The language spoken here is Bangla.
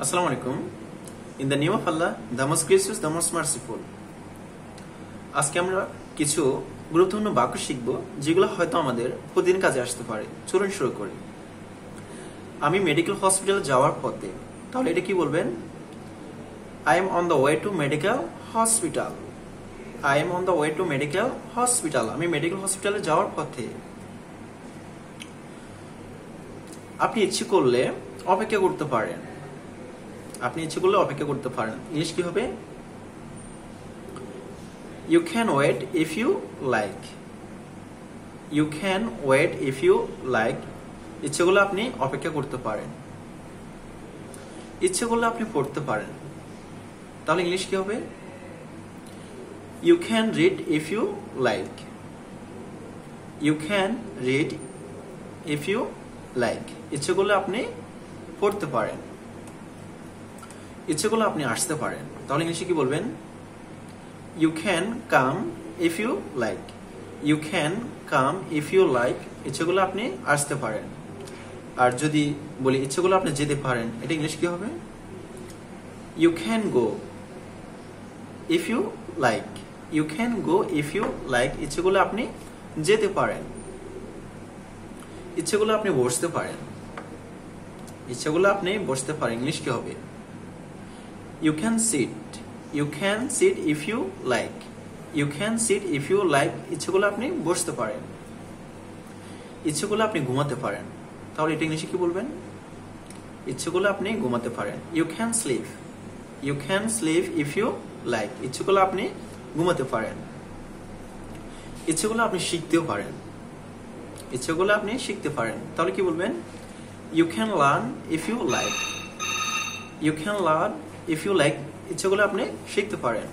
Assalamu alaikum. In the name of Allah, the most gracious, the most merciful. আজকে আমরা কিছু গুরুত্বপূর্ণ বাক্য শিখব যেগুলো হয়তো আমাদের প্রতিদিন কাজে আসতে পারে। চলুন শুরু করি। আমি মেডিকেল হসপিটাল যাওয়ার পথে তাহলে এটা কি বলবেন? I am on the way to medical hospital I am on the way to medical hospital আমি মেডিকেল হসপিটালে যাওয়ার পথে। আপনি ইচ্ছে করলে অপেক্ষা করতে পারেন। আপনি ইচ্ছে করলে অপেক্ষা করতে পারেন। ইংলিশ কি হবে? You can wait if you like you can wait if you like ইচ্ছে করলে আপনি অপেক্ষা করতে পারেন। ইচ্ছে করলে আপনি পড়তে পারেন। তাহলে ইংলিশ কি হবে? You can read if you like you can read if you like ইচ্ছে করলে আপনি পড়তে পারেন। ইচ্ছে করলে আপনি আসতে পারেন। তাহলে ইংলিশে কি বলবেন? You can come if you like you can come if you like ইচ্ছে করলে আপনি আসতে পারেন। আর যদি বলি ইচ্ছে করলে আপনি যেতে পারেন, এটা ইংলিশ কি হবে? You can go if you like you can go if you like ইচ্ছে করলে আপনি যেতে পারেন। ইচ্ছে করলে আপনি বসতে পারেন। ইচ্ছে করলে আপনি বসতে পারেন। ইংলিশ কি হবে? You can sit you can sit if you like you can sit if you like ইচ্ছে করলে আপনি বসতে পারেন। ইচ্ছে করলে আপনি ঘুমাতে পারেন। তাহলে এটা ইংলিশে কি বলবেন? ইচ্ছে করলে আপনি ঘুমাতে পারেন। You can sleep you can sleep if you like ইচ্ছে করলে আপনি ঘুমাতে পারেন। ইচ্ছে করলে আপনি শিখতেও পারেন। ইচ্ছে করলে আপনি শিখতে পারেন। তাহলে কি বলবেন? You can learn if you like you can learn if you like ইচ্ছেগুলো আপনি শিখতে পারেন।